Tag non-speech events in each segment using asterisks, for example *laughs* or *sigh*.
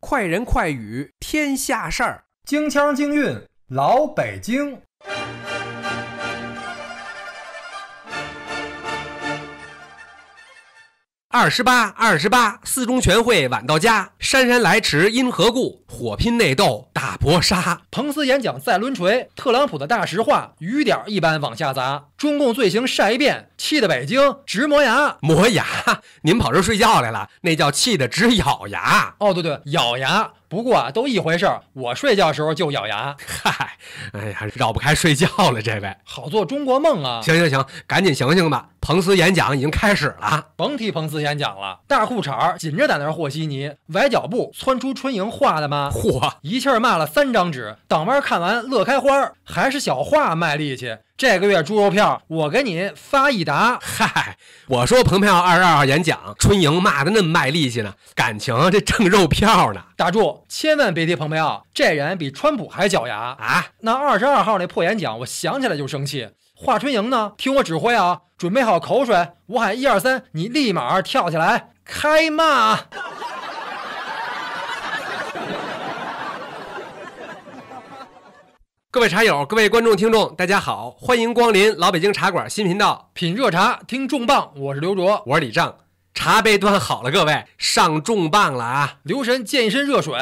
快人快语天下事儿，京腔京韵老北京。二十八，二十八，四中全会晚到家，姗姗来迟因何故？火拼内斗大搏杀，彭斯演讲再抡锤，特朗普的大实话雨点一般往下砸，中共罪行晒一遍，气得北京直磨牙。磨牙？*laughs* 您跑这睡觉来了？那叫气得直咬牙。哦，对对，咬牙。不过啊，都一回事儿。我睡觉时候就咬牙。嗨，哎呀，绕不开睡觉了，这位好做中国梦啊！行行行，赶紧醒醒吧！彭斯演讲已经开始了，甭提彭斯演讲了。大裤衩紧着在那和稀泥，崴脚步窜出春莹画的吗？嚯，一气儿骂了三张纸。党班看完乐开花，还是小话卖力气。这个月猪肉票，我给你发一沓。嗨，我说彭票二十二号演讲，春莹骂的那么卖力气呢，感情这挣肉票呢。打住，千万别提彭奥，这人比川普还脚牙啊！那二十二号那破演讲，我想起来就生气。华春莹呢，听我指挥啊，准备好口水，我喊一二三，你立马跳起来开骂。各位茶友，各位观众、听众，大家好，欢迎光临老北京茶馆新频道，品热茶，听重磅。我是刘卓，我是李正，茶杯端好了，各位上重磅了啊！留神溅一身热水。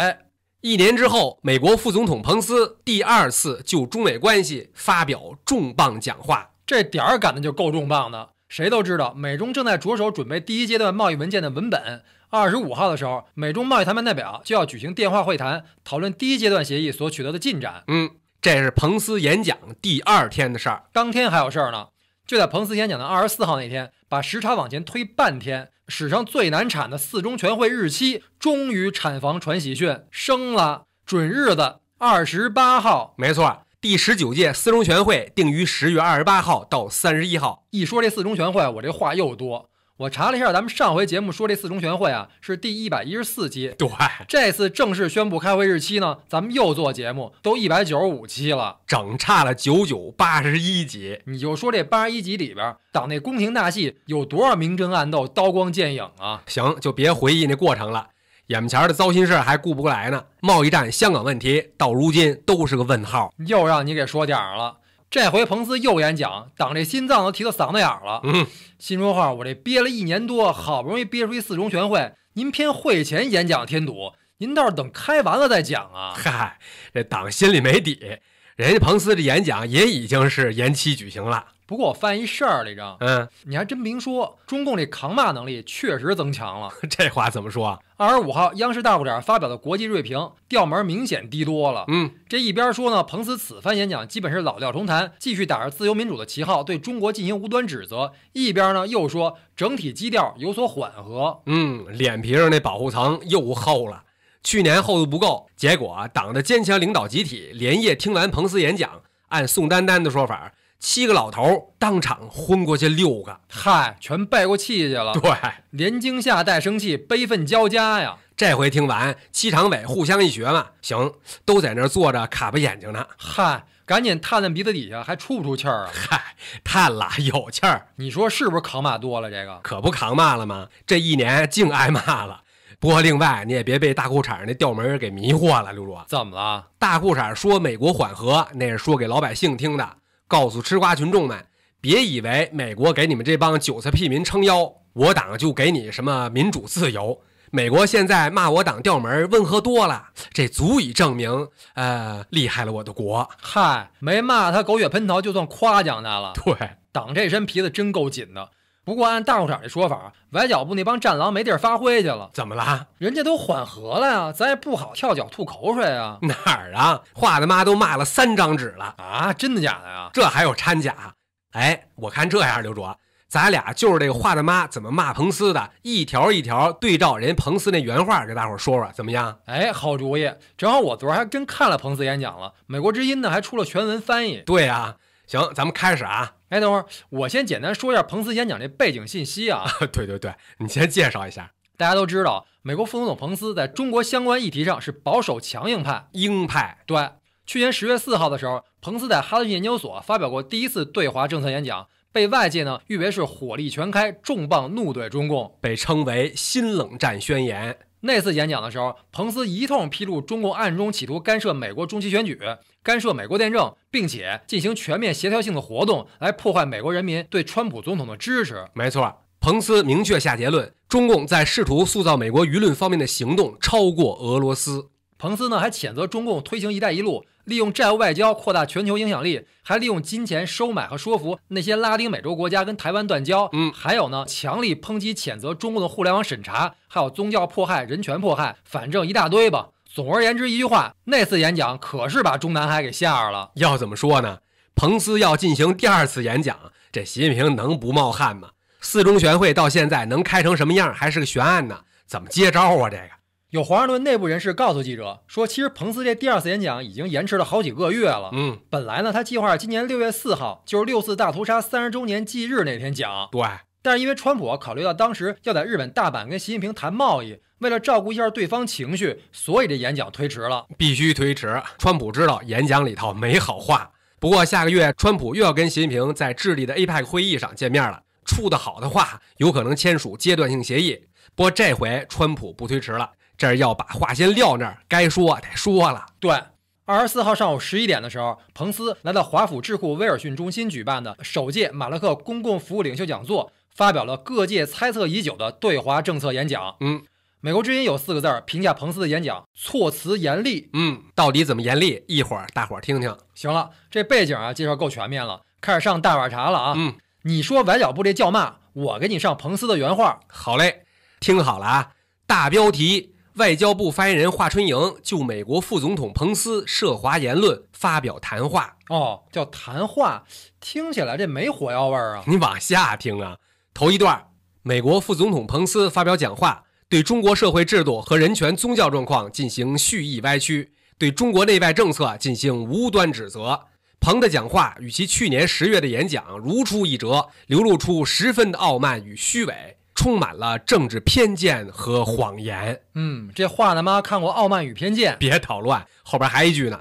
一年之后，美国副总统彭斯第二次就中美关系发表重磅讲话，这点儿赶的就够重磅的。谁都知道，美中正在着手准备第一阶段贸易文件的文本。二十五号的时候，美中贸易谈判代表就要举行电话会谈，讨论第一阶段协议所取得的进展。嗯。这是彭斯演讲第二天的事儿，当天还有事儿呢。就在彭斯演讲的二十四号那天，把时差往前推半天，史上最难产的四中全会日期终于产房传喜讯生了，准日子二十八号。没错，第十九届四中全会定于十月二十八号到三十一号。一说这四中全会，我这话又多。我查了一下，咱们上回节目说这四中全会啊，是第一百一十四期。对，这次正式宣布开会日期呢，咱们又做节目，都一百九十五期了，整差了九九八十一集。你就说这八十一集里边，党内宫廷大戏有多少明争暗斗、刀光剑影啊？行，就别回忆那过程了，眼前的糟心事还顾不过来呢。贸易战、香港问题，到如今都是个问号。又让你给说点儿了。这回彭斯又演讲，党这心脏都提到嗓子眼儿了。嗯，心说话，我这憋了一年多，好不容易憋出一四中全会，您偏会前演讲添堵，您倒是等开完了再讲啊！嗨，这党心里没底，人家彭斯这演讲也已经是延期举行了。不过我发现一事儿，李正，嗯，你还真别说，中共这扛骂能力确实增强了。*laughs* 这话怎么说？二十五号，央视大裤衩发表的国际锐评调门明显低多了。嗯，这一边说呢，彭斯此番演讲基本是老调重弹，继续打着自由民主的旗号对中国进行无端指责；一边呢又说整体基调有所缓和。嗯，脸皮上那保护层又厚了。去年厚度不够，结果党的坚强领导集体连夜听完彭斯演讲，按宋丹丹的说法。七个老头当场昏过去六个，嗨，全背过气去了。对，连惊吓带生气，悲愤交加呀。这回听完，七常委互相一学嘛，行，都在那儿坐着卡巴眼睛呢。嗨，赶紧探探鼻子底下还出不出气儿啊？嗨，探了，有气儿。你说是不是扛骂多了？这个可不扛骂了吗？这一年净挨骂了。不过另外，你也别被大裤衩那调门给迷惑了，刘主。怎么了？大裤衩说美国缓和，那是说给老百姓听的。告诉吃瓜群众们，别以为美国给你们这帮韭菜屁民撑腰，我党就给你什么民主自由。美国现在骂我党调门温和多了，这足以证明，呃，厉害了我的国。嗨，没骂他狗血喷头，就算夸奖他了。对，党这身皮子真够紧的。不过按大裤衩的说法，崴脚部那帮战狼没地儿发挥去了。怎么了？人家都缓和了呀，咱也不好跳脚吐口水啊。哪儿啊？话他妈都骂了三张纸了啊！真的假的呀？这还有掺假？哎，我看这样，刘卓，咱俩就是这个话他妈怎么骂彭斯的，一条一条对照人彭斯那原话，给大伙说说，怎么样？哎，好主意！正好我昨儿还真看了彭斯演讲了，美国之音呢还出了全文翻译。对啊，行，咱们开始啊。哎，等会儿，我先简单说一下彭斯演讲这背景信息啊。*laughs* 对对对，你先介绍一下。大家都知道，美国副总统彭斯在中国相关议题上是保守强硬派、鹰派。对，去年十月四号的时候，彭斯在哈德逊研究所发表过第一次对华政策演讲，被外界呢誉为是火力全开，重磅怒怼中共，被称为新冷战宣言。那次演讲的时候，彭斯一通披露中共暗中企图干涉美国中期选举，干涉美国电政，并且进行全面协调性的活动，来破坏美国人民对川普总统的支持。没错，彭斯明确下结论：中共在试图塑造美国舆论方面的行动超过俄罗斯。彭斯呢还谴责中共推行“一带一路”，利用债务外交扩大全球影响力，还利用金钱收买和说服那些拉丁美洲国家跟台湾断交。嗯，还有呢，强力抨击谴责中共的互联网审查，还有宗教迫害、人权迫害，反正一大堆吧。总而言之，一句话，那次演讲可是把中南海给吓着了。要怎么说呢？彭斯要进行第二次演讲，这习近平能不冒汗吗？四中全会到现在能开成什么样，还是个悬案呢？怎么接招啊？这个？有华盛顿内部人士告诉记者说，其实彭斯这第二次演讲已经延迟了好几个月了。嗯，本来呢，他计划今年六月四号，就是六四大屠杀三十周年忌日那天讲。对，但是因为川普考虑到当时要在日本大阪跟习近平谈贸易，为了照顾一下对方情绪，所以这演讲推迟了。必须推迟。川普知道演讲里头没好话。不过下个月川普又要跟习近平在智利的 APEC 会议上见面了，处得好的话，有可能签署阶段性协议。不过这回川普不推迟了。这儿要把话先撂那儿，该说得说了。对，二十四号上午十一点的时候，彭斯来到华府智库威尔逊中心举办的首届马勒克公共服务领袖讲座，发表了各界猜测已久的对华政策演讲。嗯，美国之音有四个字儿评价彭斯的演讲：措辞严厉。嗯，到底怎么严厉？一会儿大伙儿听听。行了，这背景啊介绍够全面了，开始上大碗茶了啊。嗯，你说崴脚部这叫骂，我给你上彭斯的原话。好嘞，听好了啊，大标题。外交部发言人华春莹就美国副总统彭斯涉华言论发表谈话。哦，叫谈话，听起来这没火药味儿啊！你往下听啊。头一段，美国副总统彭斯发表讲话，对中国社会制度和人权、宗教状况进行蓄意歪曲，对中国内外政策进行无端指责。彭的讲话与其去年十月的演讲如出一辙，流露出十分的傲慢与虚伪。充满了政治偏见和谎言。嗯，这话他妈看过《傲慢与偏见》？别捣乱，后边还一句呢。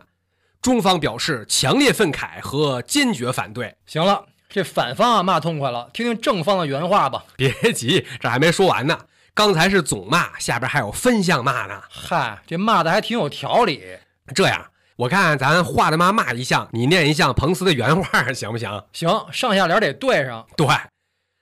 中方表示强烈愤慨和坚决反对。行了，这反方啊骂痛快了，听听正方的原话吧。别急，这还没说完呢。刚才是总骂，下边还有分项骂呢。嗨，这骂的还挺有条理。这样，我看咱华大妈骂一项，你念一项彭斯的原话，行不行？行，上下联得对上。对，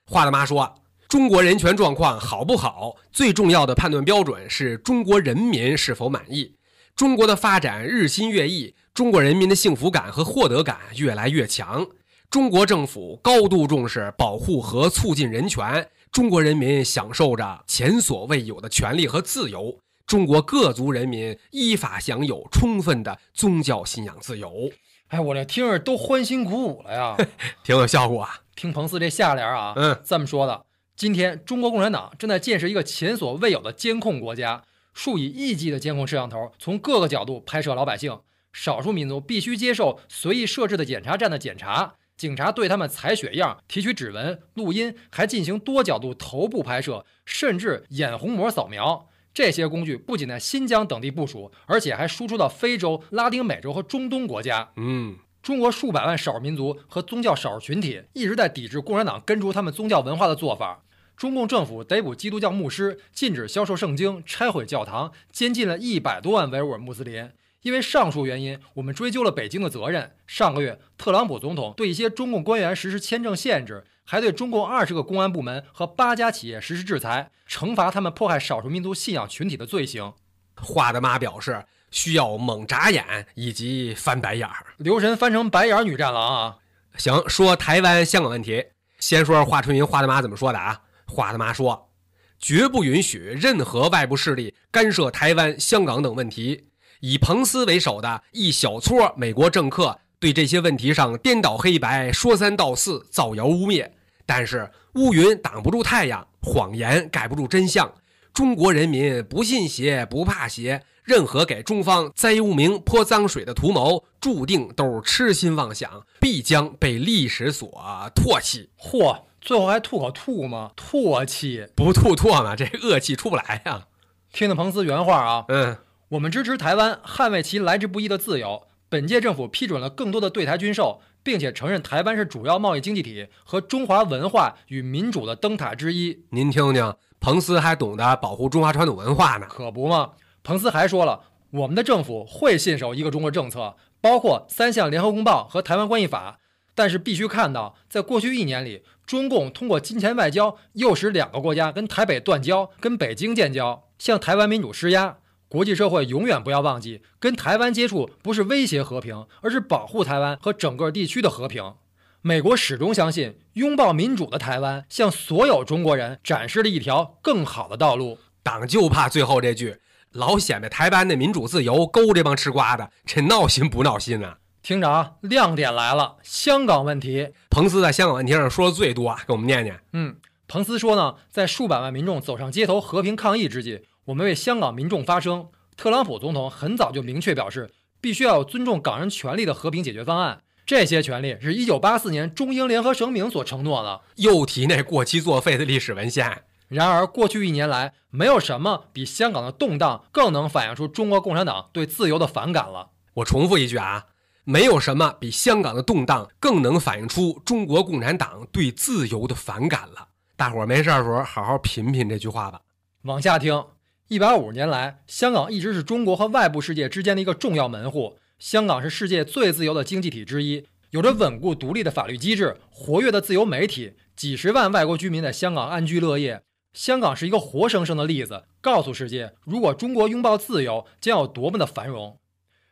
华大妈说。中国人权状况好不好？最重要的判断标准是中国人民是否满意。中国的发展日新月异，中国人民的幸福感和获得感越来越强。中国政府高度重视保护和促进人权，中国人民享受着前所未有的权利和自由。中国各族人民依法享有充分的宗教信仰自由。哎，我这听着都欢欣鼓舞了呀，挺有效果啊。听彭四这下联 *laughs* 啊，嗯，这么说的。今天，中国共产党正在建设一个前所未有的监控国家，数以亿计的监控摄像头从各个角度拍摄老百姓。少数民族必须接受随意设置的检查站的检查，警察对他们采血样、提取指纹、录音，还进行多角度头部拍摄，甚至眼虹膜扫描。这些工具不仅在新疆等地部署，而且还输出到非洲、拉丁美洲和中东国家。嗯。中国数百万少数民族和宗教少数群体一直在抵制共产党根除他们宗教文化的做法。中共政府逮捕基督教牧师，禁止销售圣经，拆毁教堂，监禁了一百多万维吾尔穆斯林。因为上述原因，我们追究了北京的责任。上个月，特朗普总统对一些中共官员实施签证限制，还对中共二十个公安部门和八家企业实施制裁，惩罚他们迫害少数民族信仰群体的罪行。华大妈表示。需要猛眨眼以及翻白眼儿，留神翻成白眼女战狼啊！行，说台湾香港问题，先说华春莹华大妈怎么说的啊？华大妈说，绝不允许任何外部势力干涉台湾、香港等问题。以彭斯为首的一小撮美国政客对这些问题上颠倒黑白、说三道四、造谣污蔑，但是乌云挡不住太阳，谎言盖不住真相。中国人民不信邪，不怕邪。任何给中方栽污名、泼脏水的图谋，注定都是痴心妄想，必将被历史所唾弃。嚯，最后还吐口吐吗？唾弃 *laughs* 不吐唾吗？这恶气出不来呀！听听彭斯原话啊，嗯，我们支持台湾，捍卫其来之不易的自由。本届政府批准了更多的对台军售，并且承认台湾是主要贸易经济体和中华文化与民主的灯塔之一。您听听，彭斯还懂得保护中华传统文化呢。可不嘛，彭斯还说了，我们的政府会信守一个中国政策，包括三项联合公报和台湾关系法。但是必须看到，在过去一年里，中共通过金钱外交，诱使两个国家跟台北断交，跟北京建交，向台湾民主施压。国际社会永远不要忘记，跟台湾接触不是威胁和平，而是保护台湾和整个地区的和平。美国始终相信，拥抱民主的台湾向所有中国人展示了一条更好的道路。党就怕最后这句，老显摆台湾的民主自由，勾这帮吃瓜的，这闹心不闹心啊？听着啊，亮点来了，香港问题。彭斯在香港问题上说的最多，给我们念念。嗯，彭斯说呢，在数百万民众走上街头和平抗议之际，我们为香港民众发声。特朗普总统很早就明确表示，必须要有尊重港人权利的和平解决方案。这些权利是一九八四年中英联合声明所承诺的。又提那过期作废的历史文献。然而，过去一年来，没有什么比香港的动荡更能反映出中国共产党对自由的反感了。我重复一句啊。没有什么比香港的动荡更能反映出中国共产党对自由的反感了。大伙儿没事的时候好好品品这句话吧。往下听，一百五十年来，香港一直是中国和外部世界之间的一个重要门户。香港是世界最自由的经济体之一，有着稳固独立的法律机制、活跃的自由媒体，几十万外国居民在香港安居乐业。香港是一个活生生的例子，告诉世界，如果中国拥抱自由，将有多么的繁荣。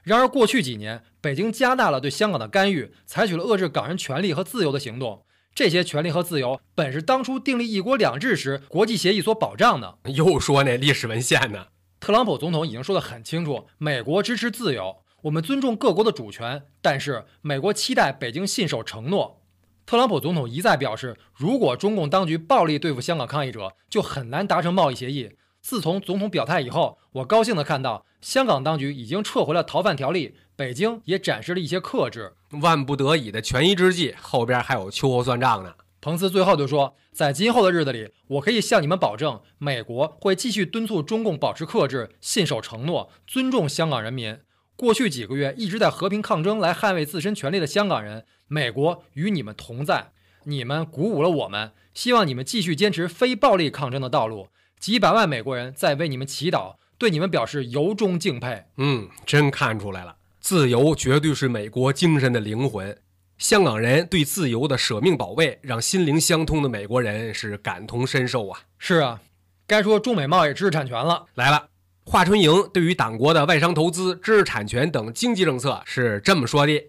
然而，过去几年，北京加大了对香港的干预，采取了遏制港人权利和自由的行动。这些权利和自由本是当初订立“一国两制”时国际协议所保障的。又说那历史文献呢？特朗普总统已经说得很清楚：美国支持自由，我们尊重各国的主权，但是美国期待北京信守承诺。特朗普总统一再表示，如果中共当局暴力对付香港抗议者，就很难达成贸易协议。自从总统表态以后，我高兴地看到香港当局已经撤回了逃犯条例，北京也展示了一些克制。万不得已的权宜之计，后边还有秋后算账呢。彭斯最后就说，在今后的日子里，我可以向你们保证，美国会继续敦促中共保持克制，信守承诺，尊重香港人民。过去几个月一直在和平抗争来捍卫自身权利的香港人，美国与你们同在，你们鼓舞了我们，希望你们继续坚持非暴力抗争的道路。几百万美国人在为你们祈祷，对你们表示由衷敬佩。嗯，真看出来了，自由绝对是美国精神的灵魂。香港人对自由的舍命保卫，让心灵相通的美国人是感同身受啊。是啊，该说中美贸易知识产权了。来了，华春莹对于党国的外商投资、知识产权等经济政策是这么说的：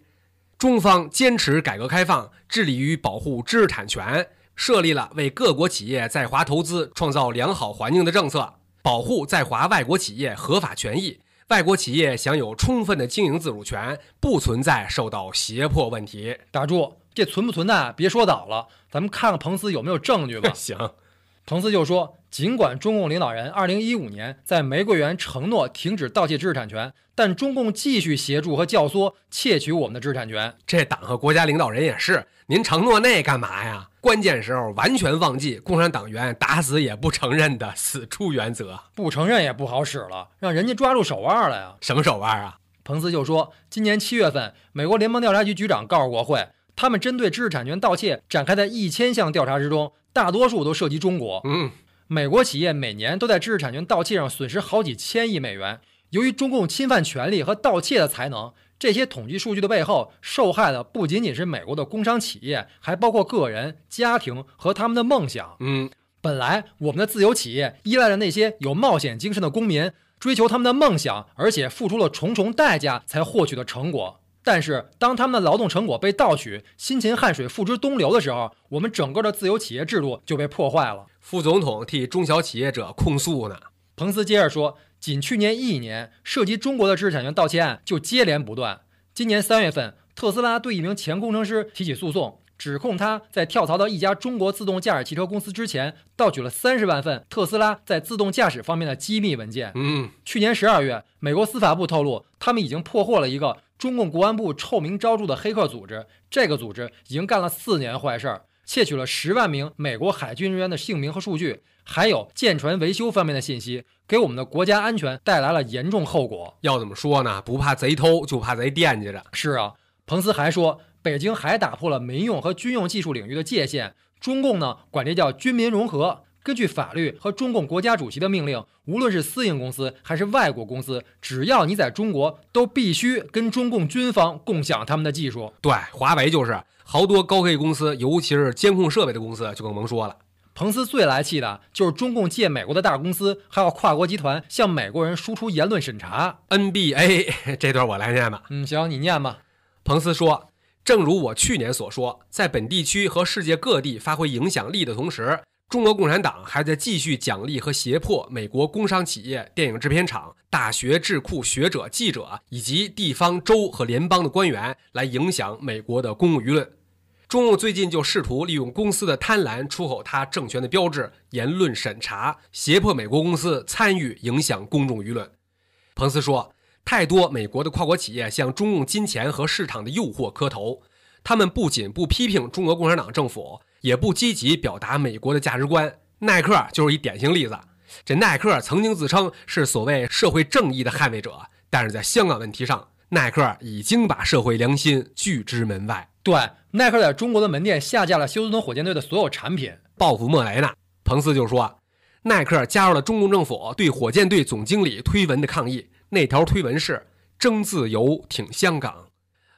中方坚持改革开放，致力于保护知识产权。设立了为各国企业在华投资创造良好环境的政策，保护在华外国企业合法权益，外国企业享有充分的经营自主权，不存在受到胁迫问题。打住，这存不存在？别说倒了，咱们看看彭斯有没有证据吧。*laughs* 行，彭斯就说，尽管中共领导人2015年在玫瑰园承诺停止盗窃知识产权，但中共继续协助和教唆窃取我们的知识产权。这党和国家领导人也是，您承诺那干嘛呀？关键时候完全忘记共产党员打死也不承认的死出原则，不承认也不好使了，让人家抓住手腕了呀！什么手腕啊？彭斯就说，今年七月份，美国联邦调查局局长告诉国会，他们针对知识产权盗窃展开的一千项调查之中，大多数都涉及中国。嗯，美国企业每年都在知识产权盗窃上损失好几千亿美元。由于中共侵犯权利和盗窃的才能。这些统计数据的背后，受害的不仅仅是美国的工商企业，还包括个人、家庭和他们的梦想。嗯，本来我们的自由企业依赖着那些有冒险精神的公民，追求他们的梦想，而且付出了重重代价才获取的成果。但是，当他们的劳动成果被盗取，辛勤汗水付之东流的时候，我们整个的自由企业制度就被破坏了。副总统替中小企业者控诉呢。彭斯接着说。仅去年一年，涉及中国的知识产权盗窃案就接连不断。今年三月份，特斯拉对一名前工程师提起诉讼，指控他在跳槽到一家中国自动驾驶汽车公司之前，盗取了三十万份特斯拉在自动驾驶方面的机密文件。嗯，去年十二月，美国司法部透露，他们已经破获了一个中共国安部臭名昭著的黑客组织。这个组织已经干了四年坏事儿，窃取了十万名美国海军人员的姓名和数据。还有舰船维修方面的信息，给我们的国家安全带来了严重后果。要怎么说呢？不怕贼偷，就怕贼惦记着。是啊，彭斯还说，北京还打破了民用和军用技术领域的界限。中共呢，管这叫军民融合。根据法律和中共国家主席的命令，无论是私营公司还是外国公司，只要你在中国，都必须跟中共军方共享他们的技术。对，华为就是好多高科技公司，尤其是监控设备的公司，就更甭说了。彭斯最来气的就是中共借美国的大公司，还有跨国集团向美国人输出言论审查。NBA *laughs* 这段我来念吧。嗯，行，你念吧。彭斯说：“正如我去年所说，在本地区和世界各地发挥影响力的同时。”中国共产党还在继续奖励和胁迫美国工商企业、电影制片厂、大学、智库、学者、记者以及地方州和联邦的官员来影响美国的公共舆论。中共最近就试图利用公司的贪婪出口他政权的标志——言论审查，胁迫美国公司参与影响公众舆论。彭斯说：“太多美国的跨国企业向中共金钱和市场的诱惑磕头，他们不仅不批评中国共产党政府。”也不积极表达美国的价值观，耐克就是一典型例子。这耐克曾经自称是所谓社会正义的捍卫者，但是在香港问题上，耐克已经把社会良心拒之门外。对，耐克在中国的门店下架了休斯顿火箭队的所有产品，报复莫雷纳。彭斯就说，耐克加入了中共政府对火箭队总经理推文的抗议，那条推文是争自由，挺香港。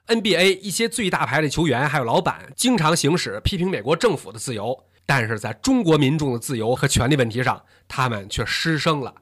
NBA 一些最大牌的球员还有老板经常行使批评美国政府的自由，但是在中国民众的自由和权利问题上，他们却失声了。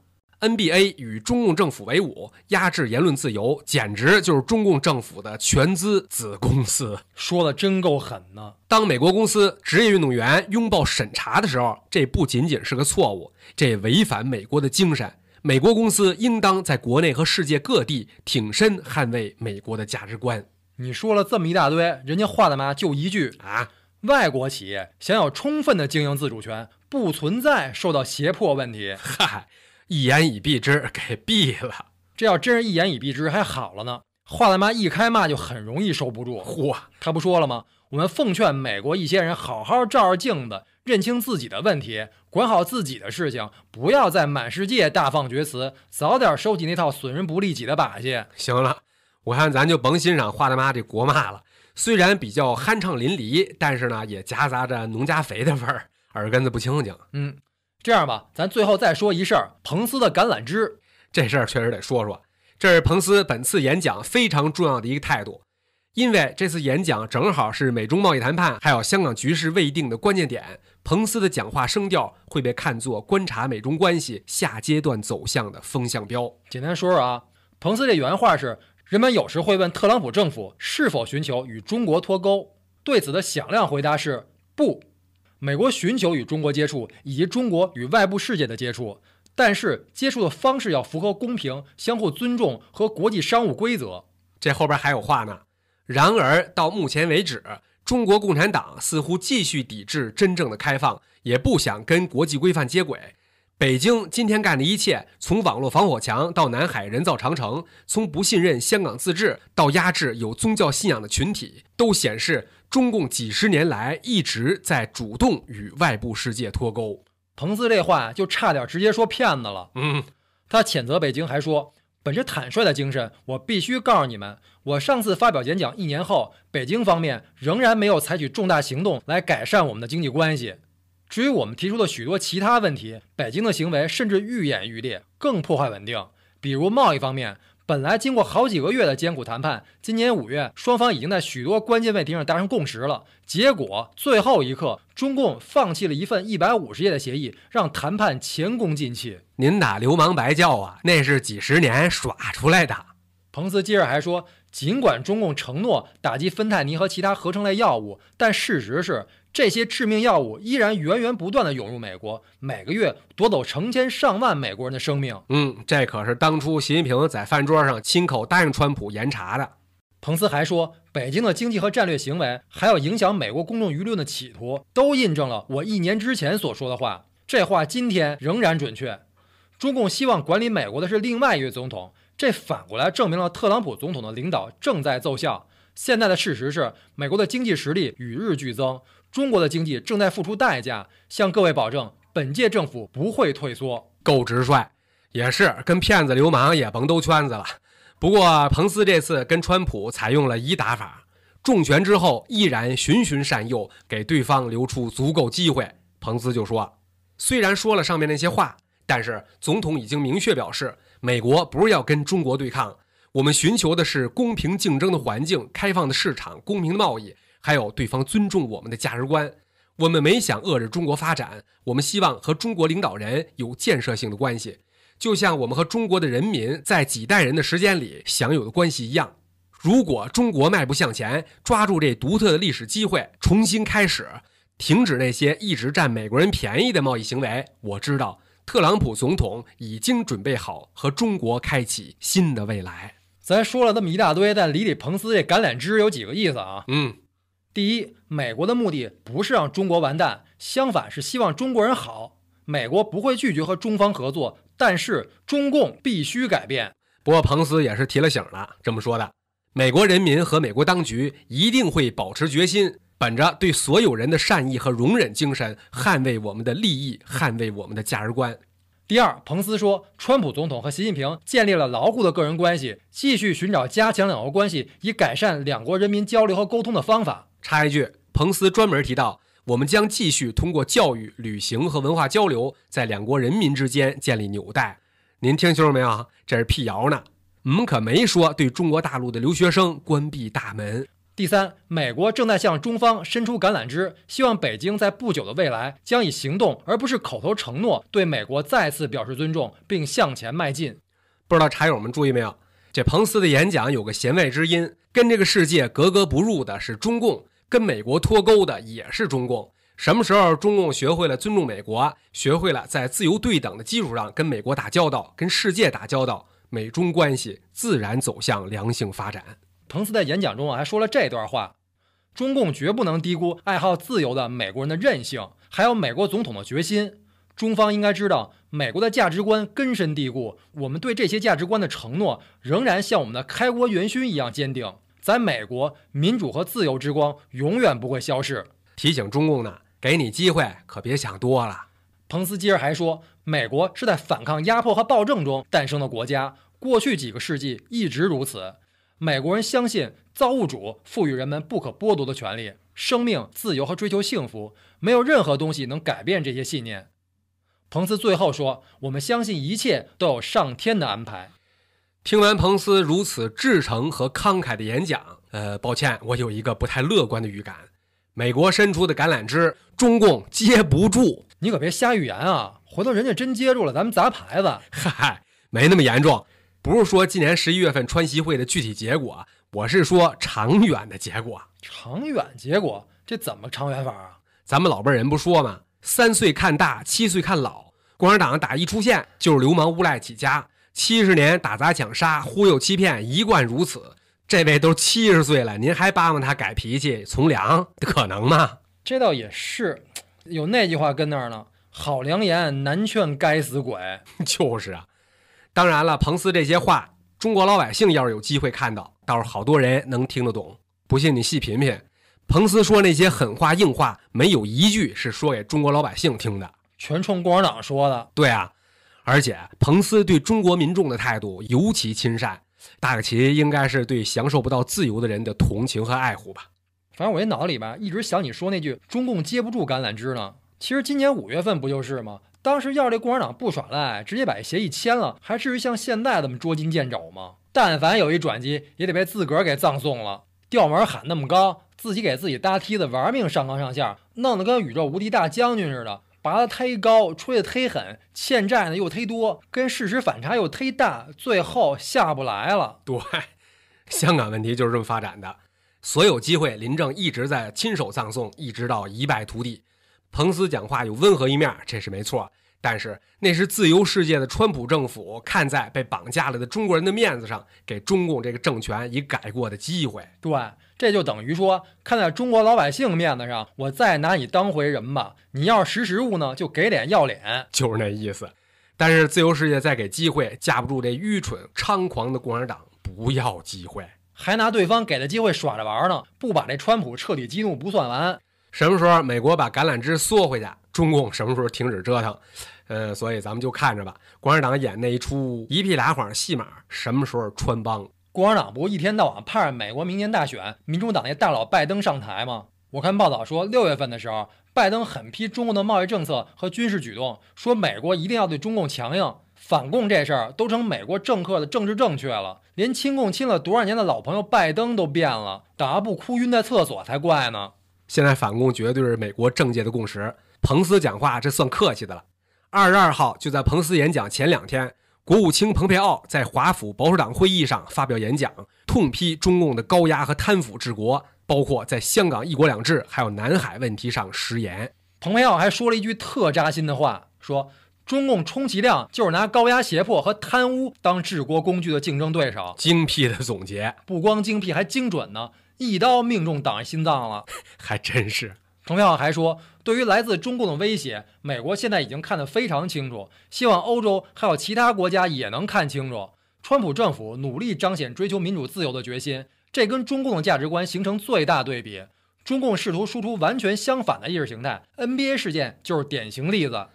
NBA 与中共政府为伍，压制言论自由，简直就是中共政府的全资子公司。说的真够狠呢！当美国公司职业运动员拥抱审查的时候，这不仅仅是个错误，这违反美国的精神。美国公司应当在国内和世界各地挺身捍卫美国的价值观。你说了这么一大堆，人家话的嘛就一句啊，外国企业享有充分的经营自主权，不存在受到胁迫问题。嗨，一言以蔽之，给毙了。这要真是一言以蔽之还好了呢，话他妈一开骂就很容易收不住。嚯，他不说了吗？我们奉劝美国一些人好好照照镜子，认清自己的问题，管好自己的事情，不要在满世界大放厥词，早点收起那套损人不利己的把戏。行了。我看咱就甭欣赏华大妈这国骂了，虽然比较酣畅淋漓，但是呢也夹杂着农家肥的味儿，耳根子不清净。嗯，这样吧，咱最后再说一事儿，彭斯的橄榄枝这事儿确实得说说。这是彭斯本次演讲非常重要的一个态度，因为这次演讲正好是美中贸易谈判还有香港局势未定的关键点，彭斯的讲话声调会被看作观察美中关系下阶段走向的风向标。简单说说啊，彭斯这原话是。人们有时会问特朗普政府是否寻求与中国脱钩，对此的响亮回答是不。美国寻求与中国接触，以及中国与外部世界的接触，但是接触的方式要符合公平、相互尊重和国际商务规则。这后边还有话呢。然而到目前为止，中国共产党似乎继续抵制真正的开放，也不想跟国际规范接轨。北京今天干的一切，从网络防火墙到南海人造长城，从不信任香港自治到压制有宗教信仰的群体，都显示中共几十年来一直在主动与外部世界脱钩。彭斯这话就差点直接说骗子了。嗯，他谴责北京，还说：“本着坦率的精神，我必须告诉你们，我上次发表演讲一年后，北京方面仍然没有采取重大行动来改善我们的经济关系。”至于我们提出的许多其他问题，北京的行为甚至愈演愈烈，更破坏稳定。比如贸易方面，本来经过好几个月的艰苦谈判，今年五月双方已经在许多关键问题上达成共识了。结果最后一刻，中共放弃了一份一百五十页的协议，让谈判前功尽弃。您打流氓白叫啊？那是几十年耍出来的。彭斯接着还说，尽管中共承诺打击芬太尼和其他合成类药物，但事实是。这些致命药物依然源源不断地涌入美国，每个月夺走成千上万美国人的生命。嗯，这可是当初习近平在饭桌上亲口答应川普严查的。彭斯还说，北京的经济和战略行为，还有影响美国公众舆论的企图，都印证了我一年之前所说的话。这话今天仍然准确。中共希望管理美国的是另外一位总统，这反过来证明了特朗普总统的领导正在奏效。现在的事实是，美国的经济实力与日俱增。中国的经济正在付出代价，向各位保证，本届政府不会退缩。够直率，也是跟骗子流氓也甭兜圈子了。不过彭斯这次跟川普采用了一打法，重拳之后依然循循善诱，给对方留出足够机会。彭斯就说：“虽然说了上面那些话，但是总统已经明确表示，美国不是要跟中国对抗，我们寻求的是公平竞争的环境、开放的市场、公平的贸易，还有对方尊重我们的价值观。我们没想遏制中国发展，我们希望和中国领导人有建设性的关系，就像我们和中国的人民在几代人的时间里享有的关系一样。如果中国迈步向前，抓住这独特的历史机会，重新开始。”停止那些一直占美国人便宜的贸易行为。我知道特朗普总统已经准备好和中国开启新的未来。咱说了这么一大堆，但理理彭斯这橄榄枝有几个意思啊？嗯，第一，美国的目的不是让中国完蛋，相反是希望中国人好。美国不会拒绝和中方合作，但是中共必须改变。不过彭斯也是提了醒了，这么说的：美国人民和美国当局一定会保持决心。本着对所有人的善意和容忍精神，捍卫我们的利益，捍卫我们的价值观。第二，彭斯说，川普总统和习近平建立了牢固的个人关系，继续寻找加强两国关系以改善两国人民交流和沟通的方法。插一句，彭斯专门提到，我们将继续通过教育、旅行和文化交流，在两国人民之间建立纽带。您听清楚没有？这是辟谣呢，我们可没说对中国大陆的留学生关闭大门。第三，美国正在向中方伸出橄榄枝，希望北京在不久的未来将以行动而不是口头承诺，对美国再次表示尊重，并向前迈进。不知道茶友们注意没有？这彭斯的演讲有个弦外之音，跟这个世界格格不入的是中共，跟美国脱钩的也是中共。什么时候中共学会了尊重美国，学会了在自由对等的基础上跟美国打交道，跟世界打交道，美中关系自然走向良性发展。彭斯在演讲中啊还说了这段话：中共绝不能低估爱好自由的美国人的韧性，还有美国总统的决心。中方应该知道，美国的价值观根深蒂固，我们对这些价值观的承诺仍然像我们的开国元勋一样坚定。在美国，民主和自由之光永远不会消逝。提醒中共呢，给你机会可别想多了。彭斯接着还说，美国是在反抗压迫和暴政中诞生的国家，过去几个世纪一直如此。美国人相信造物主赋予人们不可剥夺的权利，生命、自由和追求幸福，没有任何东西能改变这些信念。彭斯最后说：“我们相信一切都有上天的安排。”听完彭斯如此至诚和慷慨的演讲，呃，抱歉，我有一个不太乐观的预感：美国伸出的橄榄枝，中共接不住。你可别瞎预言啊！回头人家真接住了，咱们砸牌子。嗨，没那么严重。不是说今年十一月份川西会的具体结果，我是说长远的结果。长远结果，这怎么长远法啊？咱们老辈人不说吗？三岁看大，七岁看老。共产党打一出现就是流氓无赖起家，七十年打砸抢杀，忽悠欺骗，一贯如此。这位都七十岁了，您还巴望他改脾气从良，可能吗？这倒也是，有那句话跟那儿呢：好良言难劝该死鬼。*laughs* 就是啊。当然了，彭斯这些话，中国老百姓要是有机会看到，倒是好多人能听得懂。不信你细品品，彭斯说那些狠话硬话，没有一句是说给中国老百姓听的，全冲共产党说的。对啊，而且彭斯对中国民众的态度尤其亲善，大概其应该是对享受不到自由的人的同情和爱护吧。反正我这脑子里吧一直想你说那句“中共接不住橄榄枝”呢。其实今年五月份不就是吗？当时要是这共产党不耍赖，直接把协议签了，还至于像现在这么捉襟见肘吗？但凡有一转机，也得被自个儿给葬送了。调门喊那么高，自己给自己搭梯子，玩命上纲上线，弄得跟宇宙无敌大将军似的，拔得忒高，吹得忒狠，欠债呢又忒多，跟事实反差又忒大，最后下不来了。对，香港问题就是这么发展的。所有机会，林正一直在亲手葬送，一直到一败涂地。彭斯讲话有温和一面，这是没错，但是那是自由世界的川普政府看在被绑架了的中国人的面子上，给中共这个政权以改过的机会。对，这就等于说，看在中国老百姓面子上，我再拿你当回人吧。你要是识时务呢，就给脸要脸，就是那意思。但是自由世界再给机会，架不住这愚蠢猖狂的共产党不要机会，还拿对方给的机会耍着玩呢。不把这川普彻底激怒不算完。什么时候美国把橄榄枝缩回去，中共什么时候停止折腾？嗯，所以咱们就看着吧。共产党演那一出一屁俩谎戏码，什么时候穿帮？共产党不一天到晚盼着美国明年大选，民主党那大佬拜登上台吗？我看报道说，六月份的时候，拜登狠批中共的贸易政策和军事举动，说美国一定要对中共强硬。反共这事儿都成美国政客的政治正确了，连亲共亲了多少年的老朋友拜登都变了，打阿不哭晕在厕所才怪呢。现在反共绝对是美国政界的共识。彭斯讲话这算客气的了。二十二号就在彭斯演讲前两天，国务卿蓬佩奥在华府保守党会议上发表演讲，痛批中共的高压和贪腐治国。包括在香港“一国两制”还有南海问题上食言，蓬佩奥还说了一句特扎心的话，说中共充其量就是拿高压胁迫和贪污当治国工具的竞争对手。精辟的总结，不光精辟，还精准呢，一刀命中党人心脏了，*laughs* 还真是。蓬佩奥还说，对于来自中共的威胁，美国现在已经看得非常清楚，希望欧洲还有其他国家也能看清楚。川普政府努力彰显追求民主自由的决心。这跟中共的价值观形成最大对比，中共试图输出完全相反的意识形态，NBA 事件就是典型例子。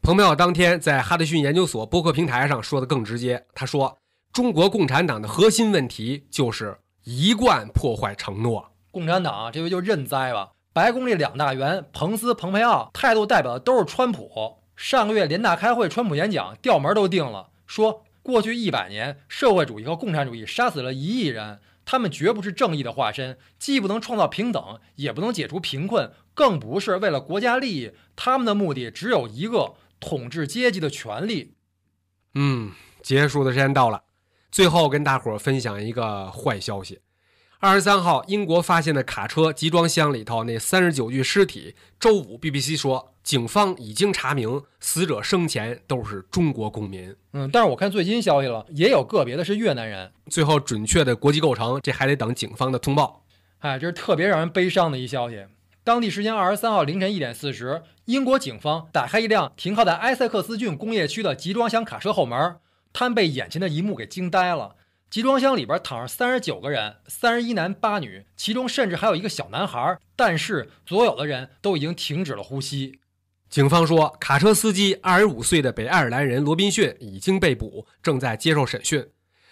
蓬佩奥当天在哈德逊研究所播客平台上说的更直接，他说：“中国共产党的核心问题就是一贯破坏承诺。共产党这回就认栽了。白宫这两大员，彭斯、蓬佩奥，态度代表的都是川普。上个月联大开会，川普演讲调门都定了，说过去一百年，社会主义和共产主义杀死了一亿人。”他们绝不是正义的化身，既不能创造平等，也不能解除贫困，更不是为了国家利益。他们的目的只有一个：统治阶级的权利。嗯，结束的时间到了，最后跟大伙儿分享一个坏消息。二十三号，英国发现的卡车集装箱里头那三十九具尸体。周五，BBC 说，警方已经查明死者生前都是中国公民。嗯，但是我看最新消息了，也有个别的是越南人。最后，准确的国籍构成，这还得等警方的通报。哎，这是特别让人悲伤的一消息。当地时间二十三号凌晨一点四十，英国警方打开一辆停靠在埃塞克斯郡工业区的集装箱卡车后门，他们被眼前的一幕给惊呆了。集装箱里边躺着三十九个人，三十一男八女，其中甚至还有一个小男孩。但是所有的人都已经停止了呼吸。警方说，卡车司机二十五岁的北爱尔兰人罗宾逊已经被捕，正在接受审讯。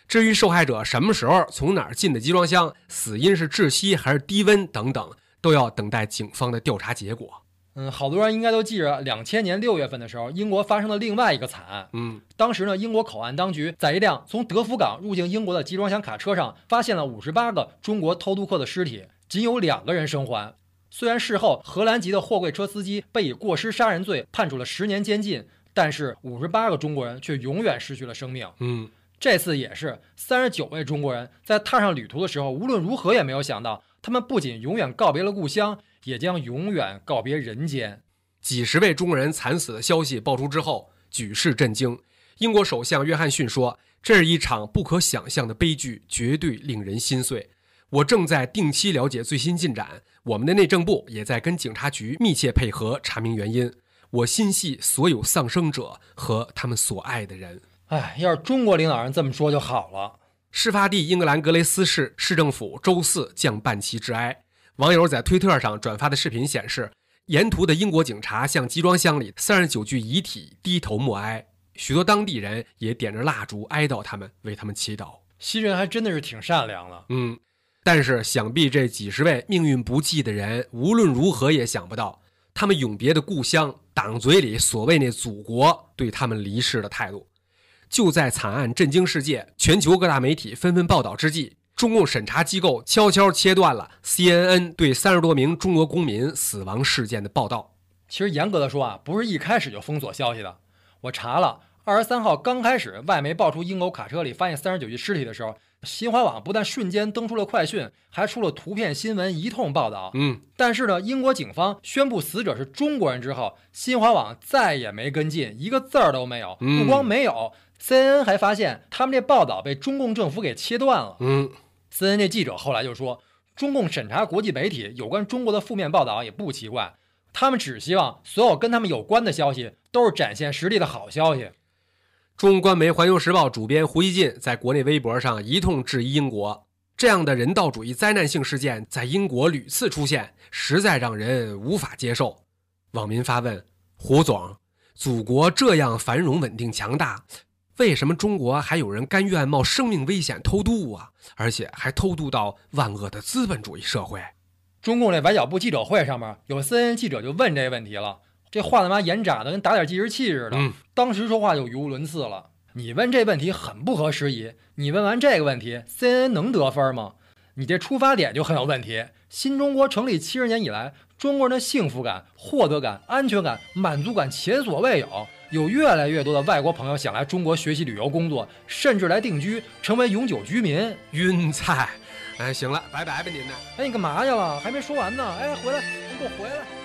至于受害者什么时候从哪儿进的集装箱，死因是窒息还是低温等等，都要等待警方的调查结果。嗯，好多人应该都记着，两千年六月份的时候，英国发生了另外一个惨案。嗯，当时呢，英国口岸当局在一辆从德福港入境英国的集装箱卡车上，发现了五十八个中国偷渡客的尸体，仅有两个人生还。虽然事后荷兰籍的货柜车司机被以过失杀人罪判处了十年监禁，但是五十八个中国人却永远失去了生命。嗯，这次也是三十九位中国人在踏上旅途的时候，无论如何也没有想到，他们不仅永远告别了故乡。也将永远告别人间。几十位中国人惨死的消息爆出之后，举世震惊。英国首相约翰逊说：“这是一场不可想象的悲剧，绝对令人心碎。”我正在定期了解最新进展，我们的内政部也在跟警察局密切配合查明原因。我心系所有丧生者和他们所爱的人。哎，要是中国领导人这么说就好了。事发地英格兰格雷斯市市政府周四降半旗致哀。网友在推特上转发的视频显示，沿途的英国警察向集装箱里三十九具遗体低头默哀，许多当地人也点着蜡烛哀悼他们，为他们祈祷。西人还真的是挺善良的，嗯。但是想必这几十位命运不济的人，无论如何也想不到，他们永别的故乡，党嘴里所谓那祖国对他们离世的态度。就在惨案震惊世界，全球各大媒体纷纷报道之际。中共审查机构悄悄切断了 CNN 对三十多名中国公民死亡事件的报道。其实严格的说啊，不是一开始就封锁消息的。我查了，二十三号刚开始外媒爆出英国卡车里发现三十九具尸体的时候，新华网不但瞬间登出了快讯，还出了图片新闻一通报道。嗯，但是呢，英国警方宣布死者是中国人之后，新华网再也没跟进，一个字儿都没有。不光没有，CNN 还发现他们这报道被中共政府给切断了。嗯。CNN 这记者后来就说，中共审查国际媒体有关中国的负面报道也不奇怪，他们只希望所有跟他们有关的消息都是展现实力的好消息。中官媒《环球时报》主编胡锡进在国内微博上一通质疑英国，这样的人道主义灾难性事件在英国屡次出现，实在让人无法接受。网民发问：胡总，祖国这样繁荣稳定强大，为什么中国还有人甘愿冒生命危险偷渡啊？而且还偷渡到万恶的资本主义社会？中共这外交部记者会上面有 CNN 记者就问这个问题了，这话他妈眼眨的跟打点计时器似的，嗯当时说话就语无伦次了。你问这问题很不合时宜，你问完这个问题，CNN 能得分吗？你这出发点就很有问题。新中国成立七十年以来，中国人的幸福感、获得感、安全感、满足感前所未有。有越来越多的外国朋友想来中国学习、旅游、工作，甚至来定居，成为永久居民。晕菜。哎，行了，拜拜吧您呢。哎，你干嘛去了？还没说完呢。哎，回来，你给我回来。